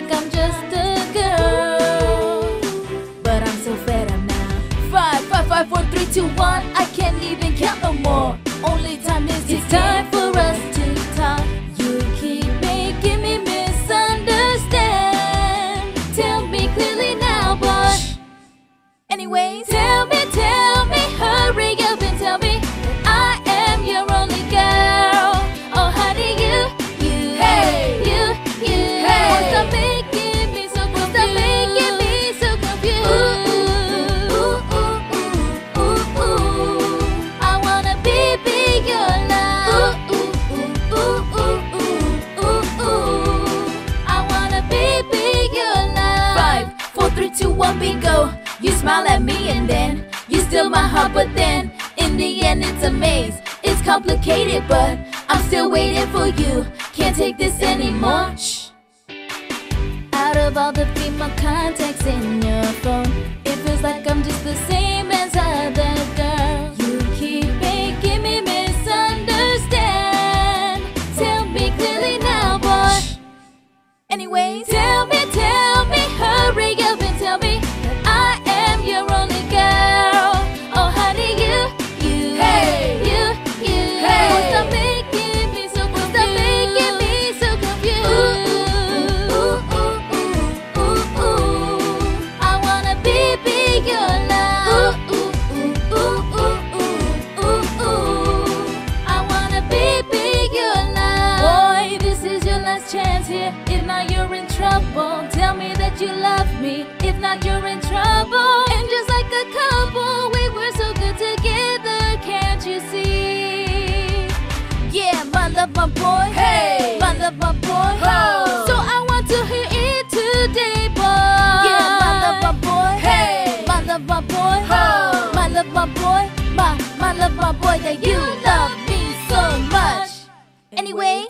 like I'm just a girl. But I'm so fed up now. Five, five, five, four, three, two, one. I can't even count no more. Only time is it's time. Smile at me and then you steal my heart, but then in the end it's a maze. It's complicated, but I'm still waiting for you. Can't take this anymore. Shh. Out of all the female contacts in your phone, it feels like I'm just the same as other girls. You keep making me misunderstand. Tell me clearly now, boy. Anyway, tell me, tell me, here. If not, you're in trouble. Tell me that you love me. If not, you're in trouble. And just like a couple, we were so good together. Can't you see? Yeah, my love, my boy. Hey. my love, my boy. Ho. So I want to hear it today, boy. Yeah, my love, my boy. Hey. my love, my boy. Ho. my love, my boy. My, my love, my boy. That you love me so much. Anyway,